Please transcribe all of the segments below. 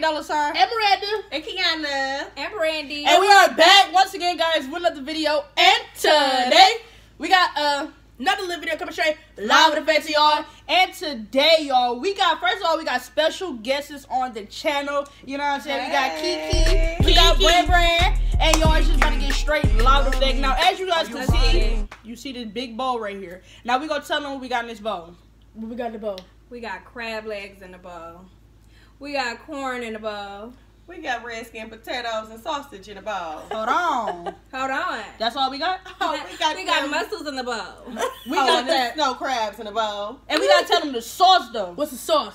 dollar sign. And Miranda. And Kiana. And Brandy. And we are back once again, guys, with another video. And today we got uh Another live video coming straight live with the fancy y'all. And today, y'all, we got first of all we got special guests on the channel. You know what I'm saying? We got Hey. Kiki, we got Brand Brand, and y'all it's just about to get straight live effect. Now, as you guys can see, you see this big bowl right here. Now we gonna tell them what we got in this bowl. What we got in the bowl? We got crab legs in the bowl. We got corn in the bowl. We got red skin potatoes and sausage in a bowl. Hold on, Hold on. that's all we got. Oh, we got we got mussels in the bowl. We oh, got and that, snow crabs in a bowl. and we gotta tell them the sauce though. What's the sauce?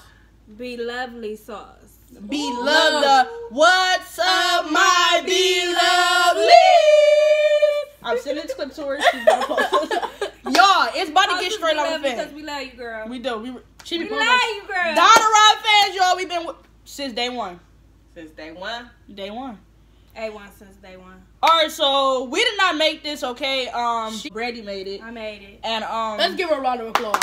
Be lovely sauce. Be Ooh. loved. What's up, my beloved? I'm sending this clip to her. She's gonna post it. Y'all, it's about to get straight we on love the you because we love you, girl. We do. We she We be love posting. you, girl. Donna Rod fans, y'all. We've been with, since day one. Since day one. Day one. A1 since day one. All right, so we did not make this. Okay, um, Brady made it, I made it. and um, Let's give her a round of applause.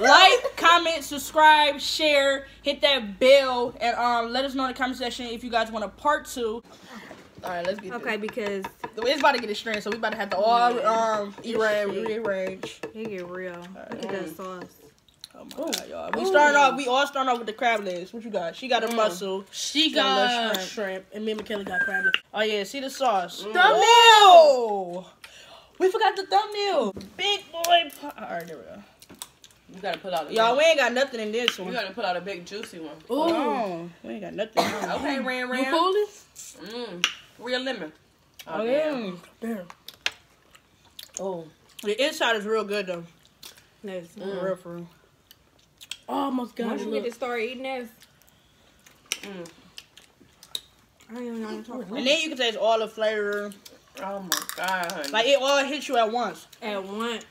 like, comment, subscribe, share, hit that bell, and um, let us know in the comment section if you guys want a part two. All right, let's get Okay, because this. It's about to get extreme, so we about to have to all um erase, rearrange. it get real. Look at that sauce. Oh my god, y'all. We starting off. We all starting off with the crab legs. What you got? She got a mussel. She Some little got shrimp. shrimp. and me and McKelly got crab. legs. Oh yeah, see the sauce. Mm. Thumbnail. We forgot the thumbnail. Big boy. All right, there we go. You gotta pull out a Y'all, we ain't got nothing in this You one. gotta pull out a big juicy one. Hold Ooh. on. We ain't got nothing. Okay, Ran You Ran. pulled it? Mm. Real lemon. Oh damn. yeah. Damn. Oh, the inside is real good though. Nice. For real, for real. Oh, almost got Once it. you get to start eating this, Mm. I don't even know what to talk about. And then you can taste all the flavor. Oh my god, honey. Like it all hits you at once. At once.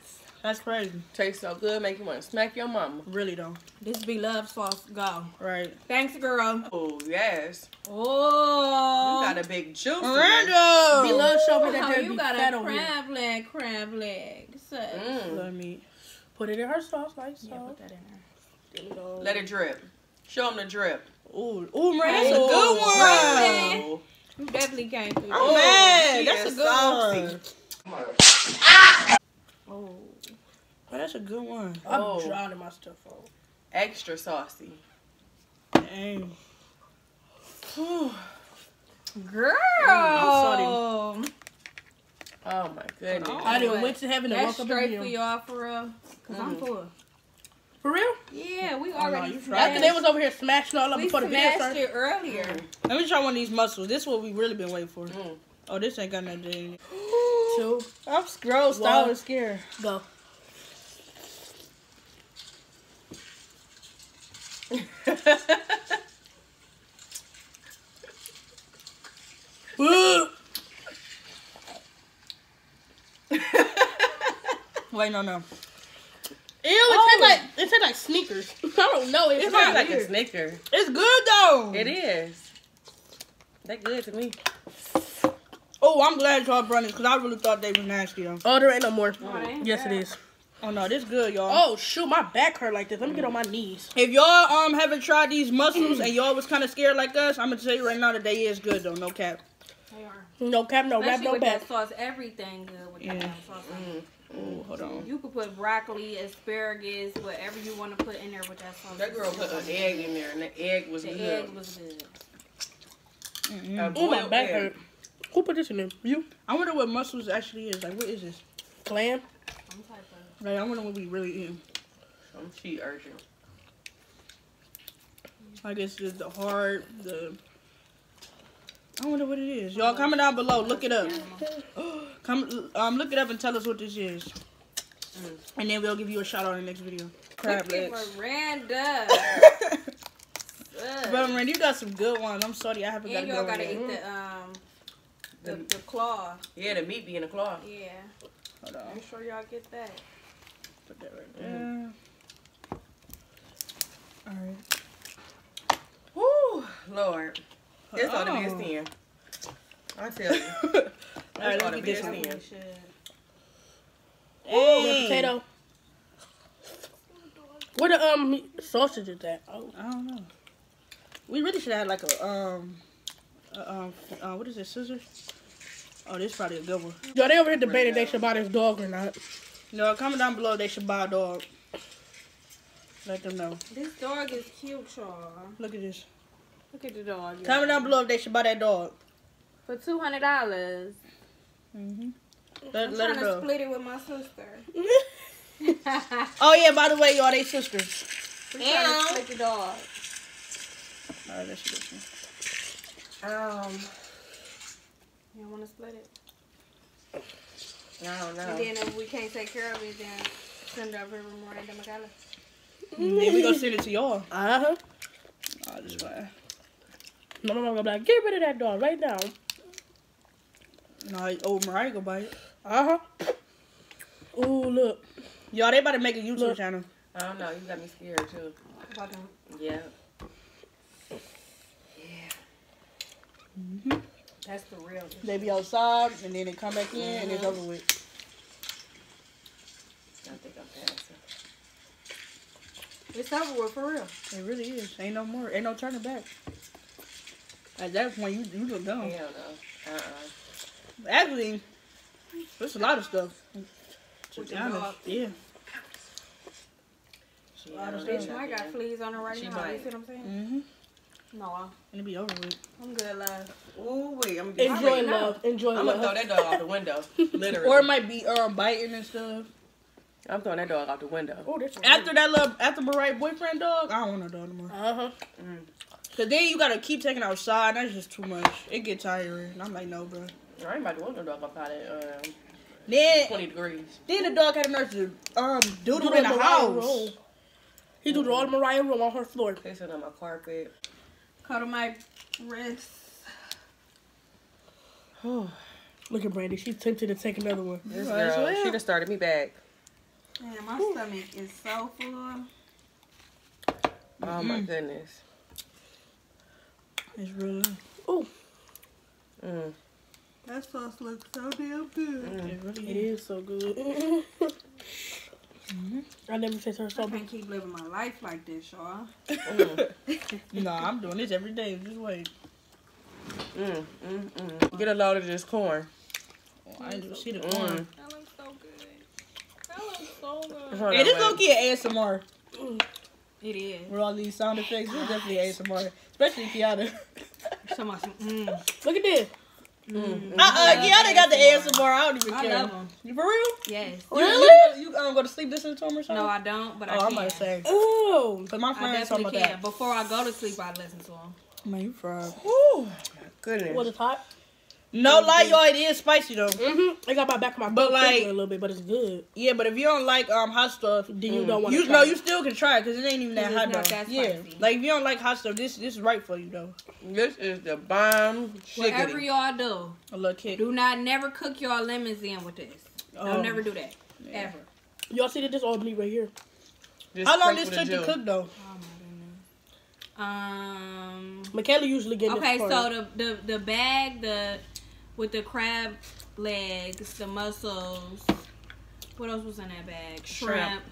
That's crazy. tastes so good, make you want to smack your mama. Really though. This Blove sauce. Go. Right. Thanks, girl. Oh yes. Oh. You got a big juicy. one. Miranda. Blove showed me that Oh, there'd you be got fat a on here. crab leg, crab leg. So, Mm. Let me. Put it in her sauce like so. Yeah, put that in there. There we go. Let it drip. Show them the drip. Ooh, ooh, Miranda, that's a good one. Right. Oh, You definitely came through. I'm mad. she That's a good saucy. one. Oh. Oh, that's a good one. I'm Oh. drowning my stuff out. Extra saucy. Dang. Girl. I'm Oh my goodness. Oh. I done went to heaven and That's woke up in straight for y'all, for real. Because I'm Mm. full. For real? Yeah, we no, already you smashed. After they was over here smashing all up we before the video smashed started. it earlier. Let me try one of these mussels. This is what we really been waiting for. Mm. Oh, this ain't got nothing in it. Two, I'm grossed One. out and scared. go. Wait, no, no. Ew, it tastes oh. like it tastes like sneakers. I don't know. It's, It's not not like a sneaker. It's good though. It is. That good to me. Oh, I'm glad y'all brought it because I really thought they were nasty though. Oh, there ain't no more. Oh, ain't Yes, it bad. is. Oh no, this good, y'all. Oh shoot, my back hurt like this. Let me get on my knees. If y'all um haven't tried these mussels and y'all was kind of scared like us, I'm gonna tell you right now that they is good though. No cap. They are. No cap, no wrap, Especially no with back. that sauce, everything good with that Yeah. sauce. Mm. Oh, hold on. You could put broccoli, asparagus, whatever you want to put in there with that sauce. That girl put an egg in there, and the egg was good. The egg was good. Mm-mm. A Oh, my back egg. hurt. Who put this in there? You? I wonder what mussels actually is. Like, what is this? Clam? Some type of. Like, I wonder what we really eating. Some cheat urgent. I guess it's the heart, the. I wonder what it is. Y'all comment down below. Look it up. Come, um, look it up and tell us what this is. Mm. And then we'll give you a shout out in the next video. Crab Quick legs. Miranda. but Randy, you got some good ones. I'm sorry, I haven't got and to y'all gotta yet. eat the um the, The- the claw. Yeah, the meat be in the claw. Yeah. Hold on. Make sure y'all get that. Put that right there. All right. Woo, Lord. It's ought to be a Oh. 10. I tell you. All right, let me get this one. We ten. should. Your potato. Where the um sausage is at? Oh. I don't know. We really should have like a um, a, um, uh, what is this scissors? Oh, this probably a good one. Yo, they over here debating they should buy this dog or not. No, comment down below. They should buy a dog. Let them know. This dog is cute, y'all. Look at this. Look at the dog. y'all. Comment down below if they should buy that dog. For two hundred dollars. Mm-hmm. Let, I'm let trying it to go. split it with my sister. Oh yeah, by the way, y'all, they sisters. We trying to split the dog. All right, that's a good one. Um, You want to split it? I don't And then if we can't take care of it, then send it over to Memorial de Macala. Mm, Then we gonna send it to y'all. Uh huh. Oh, this fine. My mama gonna be like, get rid of that dog right now. No, old Mariah go buy it. Uh huh. Ooh, look. Y'all, they about to make a YouTube Look. channel. I don't know. You got me scared too. About them. Yeah. Mm-hmm. That's the real. They be outside and then they come back in and it's over with. I think I'm passing. It's over with for real. It really is. Ain't no more. Ain't no turning back. At that point, you you look dumb. Hell no. Uh-uh. Actually, there's a lot of stuff. To With be the honest, dog. yeah. She lot of don't stuff. need I got nothing. fleas on her right She now. You might. see what I'm saying? Mm-hmm. No, I- And it be over with. I'm good, love. Ooh, wait. I'm gonna Enjoy getting love. Enjoy I'm gonna throw that dog out the window. Literally. Or it might be um biting and stuff. I'm throwing that dog out the window. Oh, this After that little after Mariah boyfriend dog, I don't want no dog no more. Uh huh. Cause then you gotta keep taking outside. That's just too much. It get tiring. And I'm like, no, bro. I ain't about to want no dog up out at um, Then 20 degrees. then the dog had a nurse to um doodle in the Mariah house. room. He do the all Mariah room on her floor. Pissing on my carpet. Cuddle my wrist. Oh, look at Brandy. She's tempted to take another one. This Might as girl, well. she done started me back. Man, my stomach is so full. Oh my goodness. It's really. Mm. That sauce looks so damn good. It really It is. is so good. I never taste her I so can't keep living my life like this, y'all. Mm. Nah, I'm doing this every day. Just wait. Mm. Mm. Mm. Get a load of this corn. Oh, I didn't see the corn. Mm. That looks so good. That looks so good. Hold Hey, on, this wait. low ASMR It is. with all these sound effects. This definitely ASMR, especially Kiana. Some of some. Mm. Look at this. Mm. Uh uh, Kiana got the ASMR. I don't even I care. love them. You for real? Yes. Really? You, you um, go to sleep listening to them or something? No, I don't, but I Oh, can. I'm about to say. Ooh. Cause my I friends talking about can. Before I go to sleep, I listen to them. that. Man, you fried. Woo. Goodness. Was it hot? No lie, y'all, it is spicy though. Mm-hmm. I got my back of my But, butt like- a little bit, but it's good. Yeah, but if you don't like um hot stuff, Then you don't want to you know you still can try it because it ain't even that It's hot not though. that yeah, like if you don't like hot stuff, this this is right for you though. This is the bomb Whatever y'all do, A little kick. do not never cook y'all lemons in with this. Oh. Don't never do that. Yeah. Ever. Y'all see that this all meat right here? Just How long this took to cook though? Oh. Um. Michaela usually get Okay, this so the, the the bag, the with the crab legs, the mussels. What else was in that bag? Shrimp. Shrimp.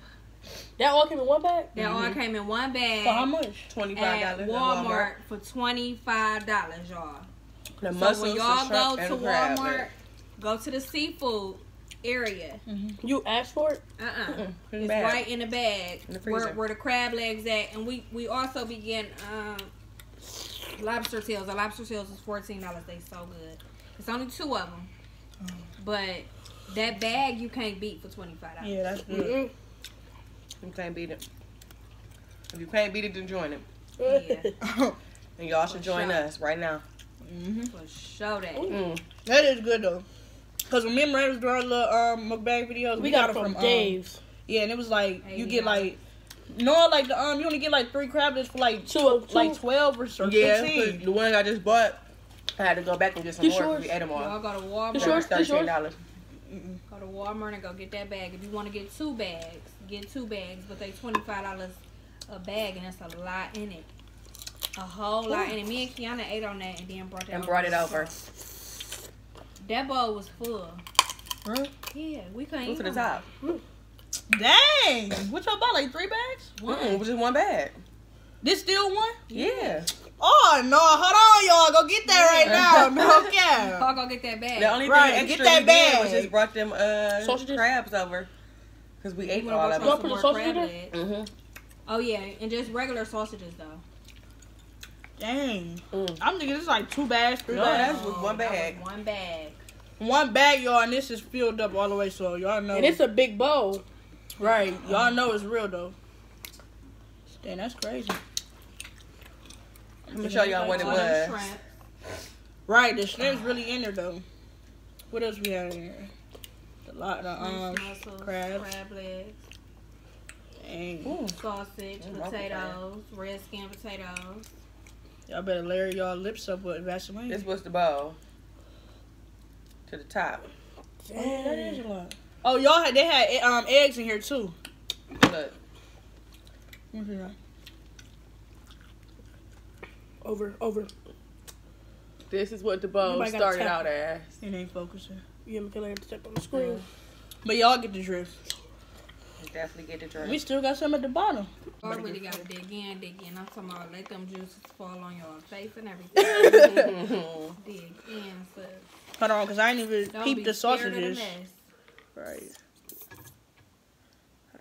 that all came in one bag. That all came in one bag For how much? $25 at at Walmart, Walmart. for twenty five dollars, y'all. The So mussels, when the y'all go to and crab Walmart, leg. go to the seafood area. You asked for it. Uh uh Mm-mm, in It's bag. right in the bag In the where, freezer. where the crab legs at, and we we also begin um, lobster tails. The lobster tails is fourteen dollars. They so good. It's only two of them, but that bag you can't beat for twenty five dollars. Yeah, that's good. Mm-mm. You can't beat it. If you can't beat it, then join it. Yeah, And y'all should For join sure. us right now. hmm for sure that. Mm. That is good though. Cause when me and Miranda was doing our little um mukbang videos, We got it from um, Dave's. yeah, and it was like Hey, you we get got like no, like the um you only get like three crab legs for like Two, two. like twelve or, or Yeah, fifteen. 'cause the ones I just bought, I had to go back and get some You more sure? because we ate them all. Y'all go to You Walmart. sure? For Thirteen dollars. Go to Walmart and go get that bag. If you want to get two bags, get two bags, but they twenty five dollars a bag, and that's a lot in it. A whole lot in it. Me and Kiana ate on that and then brought that And brought it over. That bowl was full. Huh? Yeah, we couldn't Go eat to the top. more. Dang. What y'all bought? Like three bags? One, Mm, just one bag. This still one? Yeah. Oh no! Hold on, y'all. Go get that right now. No cap. I'll go get that bag. The only Right, thing get extra that we did was just brought them uh Sausages? crabs over because we ate You all wanna of go them. some put the more sausage in crab there? legs? hmm Oh yeah, and just regular sausages though. Dang. Mm. I'm thinking this is like two bags, three No, bags. that's with one that was bag. One bag. One bag, y'all, and this is filled up all the way, so y'all know. And it's a big bowl. right. Y'all know it's real though. Dang, that's crazy. Let me show y'all what it All was. shrimp. Right, the shrimp's really in there though. What else we have in here? The lot, the um, Shrimp mussels, crabs. crab legs, dang. Ooh. sausage, potatoes, red skin potatoes. Y'all better layer y'all lips up with Vaseline. This was the bowl to the top. oh, that is a lot. Oh, y'all had they had um eggs in here too. Look, Let me see that. Over, over. this is what the bowl started out as. It ain't focusing. You and McKinley have to step on the screen. But y'all get the drift. Definitely get the drink. We still got some at the bottom. Y'all really gotta dig in, dig in. I'm talking about let them juices fall on your face and everything. dig in, so Hold on, cause I ain't even don't peep be the scared of sausages. mess. Right.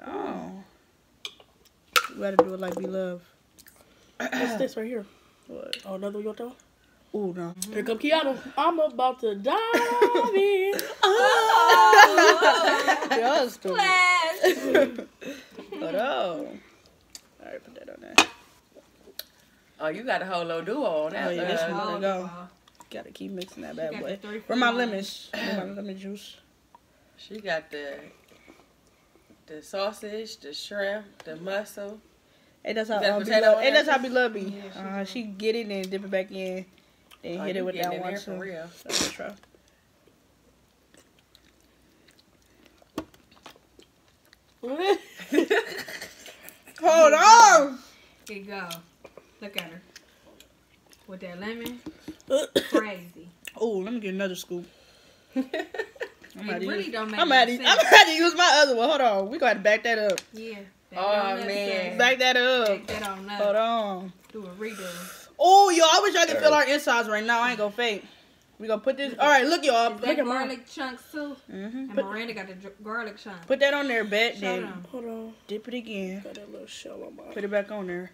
Oh. We gotta do it like we love. What's this right here? What? Oh, another one you want Ooh, no. Here come Keanu. I'm about to dive in. Oh. Y'all stupid. Flash. Hold on. Alright, put that on there. oh, you got a whole little duo on that. Oh, yeah, this one. Oh, to go. Gotta keep mixing that bad boy. for Where my lemons? Where my lemon juice? She got the the sausage, the shrimp, the mussel. Hey, that's how got um, love. Hey, that's how be love me. Yeah, she uh, she get it and dip it back in, then Oh, hit it with that one for real. Let's try. Hold on. Here you go. Look at her. With that lemon. Crazy. Oh, let me get another scoop. I'm It to really use, don't make I'm sense. I'm about to use my other one. Hold on. We're gotta back that up. Yeah. That Oh, man. Back that up. Back that on up. Hold on. Do a redo. Oh, y'all, I wish I could feel our insides right now. I ain't gonna fake. We gonna put this. All right, look, y'all. Is that Put, garlic chunks too? hmm And put, Miranda got the garlic chunks. put that on there, bet. Show Then them. Hold on. dip it again. Got that little shell on my. Put it back on there.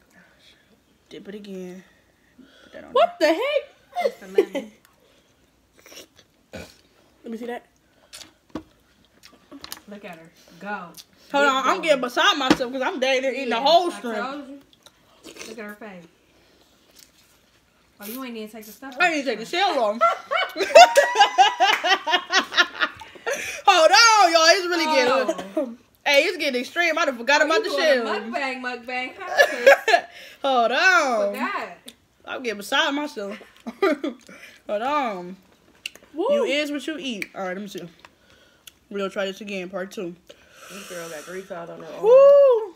Dip it again. Put that on What the heck? That's the lemon. Let me see that. Look at her. Go. Hold Big on, I'm getting beside myself because I'm down there eating the whole I shrimp. told you. Look at her face. Oh, you ain't even take the stuff. I need to take the shell off. Hold on, y'all. It's really getting. Oh. Hey, it's getting extreme. I done forgot Oh, about the shell. Mukbang, mukbang. Hold on. Forgot. I'm getting beside myself. Hold on. Woo. You is what you eat. All right, let me see. We'll try this again, part two. This girl got grease out on her arm. Woo!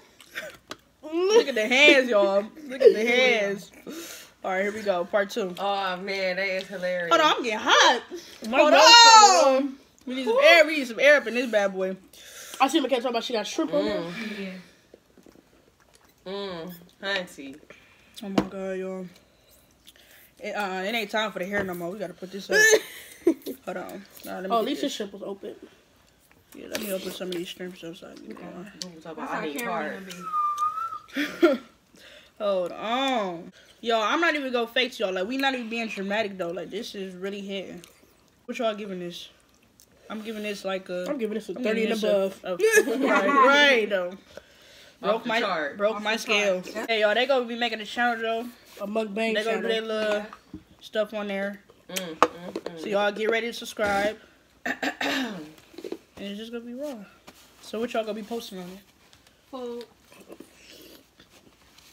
Look at the hands, y'all. Look at the hands. All right, here we go, part two. Oh man, that is hilarious. Hold on, I'm getting hot. My Hold on. We need some air. We need some air up in this bad boy. I see McKenna talking about she got shrimp on there. Mm, Yeah. mm, hunty. Oh my god, y'all. It, uh, it ain't time for the hair no more. We gotta put this up. Hold on. Nah, let me Oh, at least this shrimp was open. Yeah, let me open some of these shrimps up so I can get going. Ooh, talk That's about how I need cards. Hold on. Y'all, I'm not even gonna fake y'all. Like, we not even being dramatic though. Like, this is really hitting. What y'all giving this? I'm giving this like a. I'm giving this a I'm 30 and this a- above. a- right, right though. Broke my chart. broke Off my the scale. chart. Hey y'all, they gonna be making a channel though. A mukbang They gonna do their little Yeah. stuff on there. Mm, mm, mm. So y'all get ready to subscribe. and it's just gonna be raw. So what y'all gonna be posting on it? Food.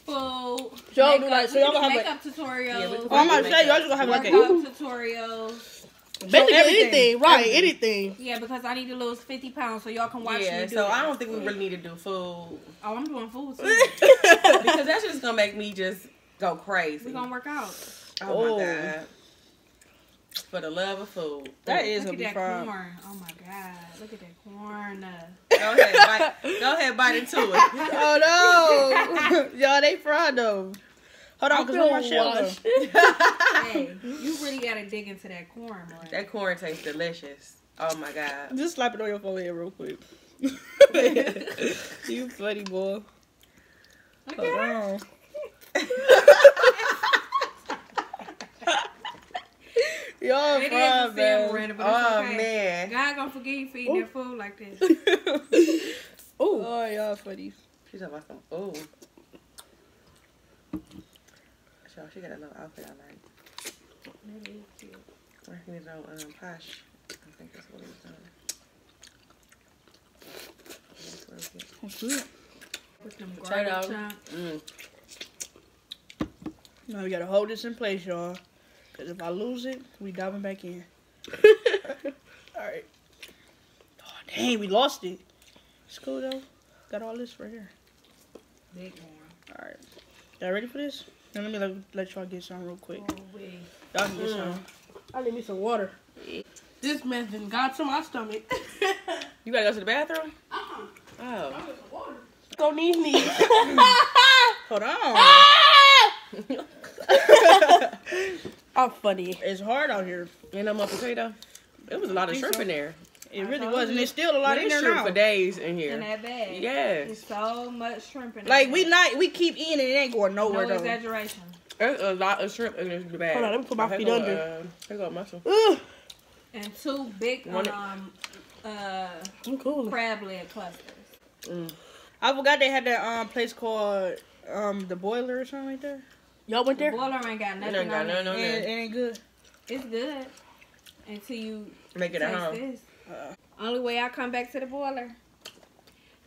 Food. Y'all do like- so y'all gonna do have, makeup tutorials. Yeah, Oh, I'm about to say y'all just gonna have like a workout tutorials. Basically everything. anything, right? Everything. Anything. Yeah, because I need to lose 50 pounds so y'all can watch yeah, me do so it. I don't think we really need to do food Oh, I'm doing food too. because that's just gonna make me just go crazy. We're gonna work out. oh Oh. my god. For the love of food. That is Look gonna at that fried. corn. Oh my god. Look at that corn. Uh, Go ahead, bite. Go ahead, bite into it. Oh no, y'all they fried though. Hold on, cause feel where my shell go? hey, you really gotta dig into that corn, boy. That corn tastes delicious. Oh my god. Just slap it on your forehead real quick. you funny boy. Hold on. Y'all It is a fried, sin, man. Miranda, but it's Oh okay. man. God gonna forgive you for eating that food like this. oh, y'all funny. She's talking about some. Oh. So she got a little outfit I like. Working his own um, posh. I think that's what he's doing. That's what it is. What's good? Put them Potato. garlic chunks. Mm. Now we gotta hold this in place, y'all. Cause if I lose it, we diving back in. Alright. Oh, dang, we lost it. It's cool though. Got all this right here. Big one. Alright. Y'all ready for this? Now let me let, let y'all get some real quick. Oh. Y'all can get Mm. some. I need me some water. This mess got to my stomach. You gotta go to the bathroom? Uh -huh. Oh. Go knees knees. Hold on. I'm funny. it's hard out here. Ain't no more potato? It was a lot of shrimp so. in there. It really was, and you. there's still a lot of shrimp now. for days in In here. that bag. Yes. It's so much shrimp in that Like we not, we keep eating it. It ain't going No nowhere though. exaggeration. There's a lot of shrimp in this bag. Hold on, let me put my Here feet go, under. Uh, here go mushroom. Ugh, And two big One- um uh I'm cool. crab leg clusters. Mm. I forgot they had that um place called um the boiler or something like that. Y'all went The there? boiler ain't got nothing ain't got on nothing it. on It, there. it ain't good. It's good until you Make it at taste home. this. Uh, Only way I come back to the boiler,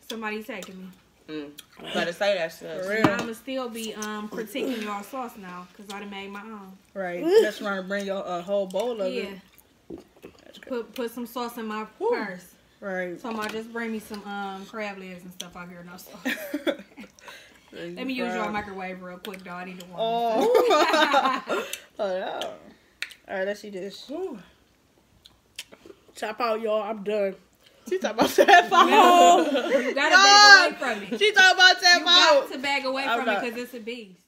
somebody taking me. Mm. Better say that shit. For real. I'ma still be um critiquing y'all sauce now because I done made my own. Right. That's trying to bring y'all a whole bowl of Yeah, it. That's good. put put some sauce in my Woo. purse. Right. So I just bring me some um crab legs and stuff out here. No sauce. Let me use your microwave real quick, though. I need to warm. Oh. oh no. All right, let's see this. Tap out, y'all. I'm done. She talking about tap out. You gotta bag away from me. She talking about tap You got to bag away I'm from not- me because it's a beast.